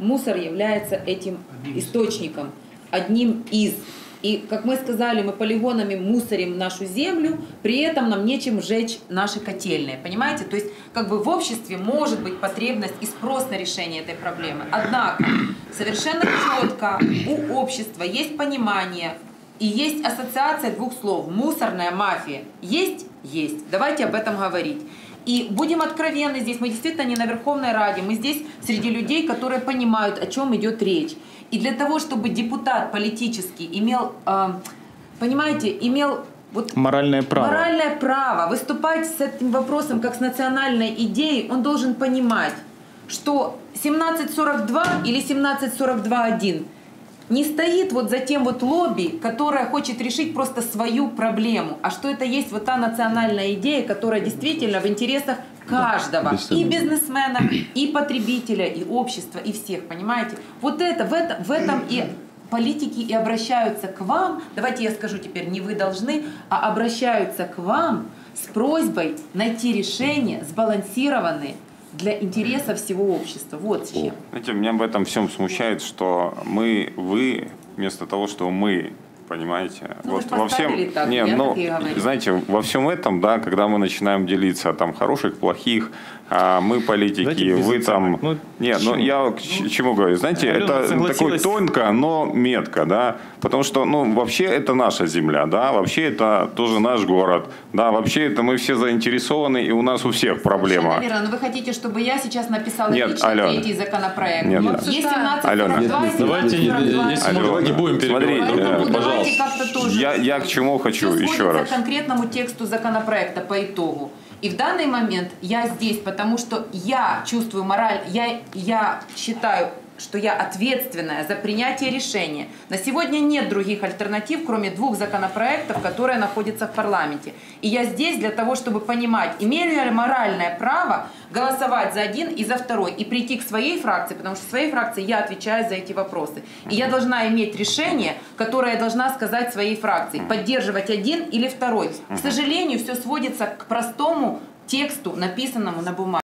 Мусор является этим источником, одним из. И, как мы сказали, мы полигонами мусорим нашу землю, при этом нам нечем сжечь наши котельные. Понимаете? То есть, как бы в обществе может быть потребность и спрос на решение этой проблемы. Однако, совершенно четко у общества есть понимание и есть ассоциация двух слов. Мусорная мафия. Есть? Есть. Давайте об этом говорить. И будем откровенны здесь, мы действительно не на Верховной Раде, мы здесь среди людей, которые понимают, о чем идет речь. И для того, чтобы депутат политический имел, э, понимаете, имел вот Моральное право. моральное право выступать с этим вопросом как с национальной идеей, он должен понимать, что 1742 или 1742-1 не стоит вот за тем вот лобби, которое хочет решить просто свою проблему, а что это есть вот та национальная идея, которая действительно в интересах каждого, и бизнесмена, и потребителя, и общества, и всех, понимаете? Вот это, в, это, в этом и политики и обращаются к вам, давайте я скажу теперь, не вы должны, а обращаются к вам с просьбой найти решения сбалансированные для интереса всего общества. Вот с чем. Знаете, меня в этом всем смущает, что мы, вы, вместо того, что мы, понимаете, Ну, вот во всем, так, не, ну, знаете, во всем этом, да, когда мы начинаем делиться там хороших, плохих, а мы политики, вы там, Ну, не, ну я к ч- чему говорю, знаете, Алена это такое согласилась. тонко, но метко, да, потому что, ну, вообще это наша земля, да, вообще это тоже наш город, да, вообще это мы все заинтересованы и у нас у всех проблема. Наверное, но вы хотите, чтобы я сейчас написала Нет, лично Алена. третий законопроект? Нет. Есть Обсуждаем. 1742 Алена. Давайте, 1742. если можно, Алена, не будем перебивать смотри, друг э, друга, Поэтому давайте как-то тоже... Я- я к чему хочу Всё еще раз. к конкретному тексту законопроекта по итогу. И в данный момент я здесь, потому что я чувствую мораль, я, я считаю, что я ответственная за принятие решения. На сегодня нет других альтернатив, кроме двух законопроектов, которые находятся в парламенте. И я здесь для того, чтобы понимать, имею я ли моральное право голосовать за один и за второй, и прийти к своей фракции, потому что в своей фракции я отвечаю за эти вопросы. И я должна иметь решение, которое я должна сказать своей фракции, поддерживать один или второй. К сожалению, все сводится к простому тексту, написанному на бумаге.